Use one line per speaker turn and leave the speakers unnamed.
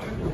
Amen.